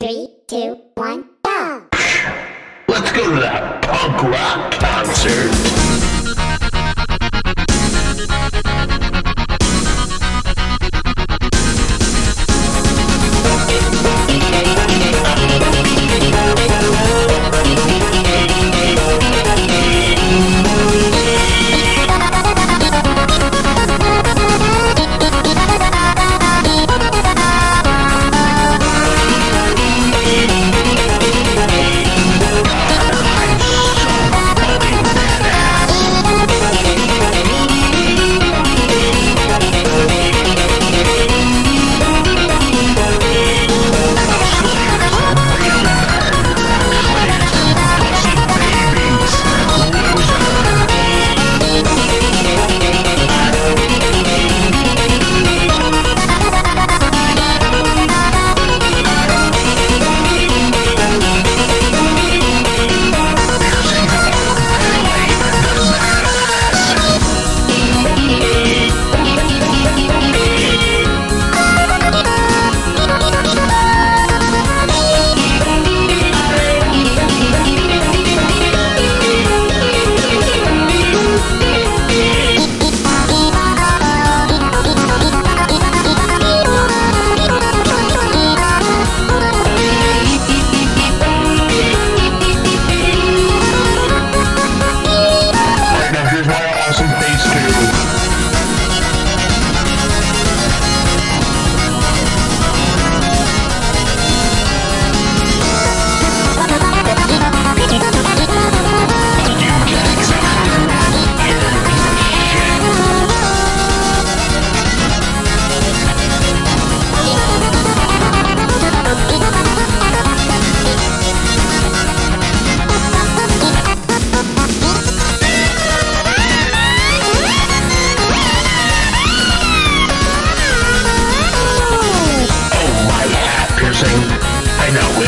Three, two, one, go! Let's go to that punk rock concert.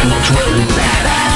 I'm really badass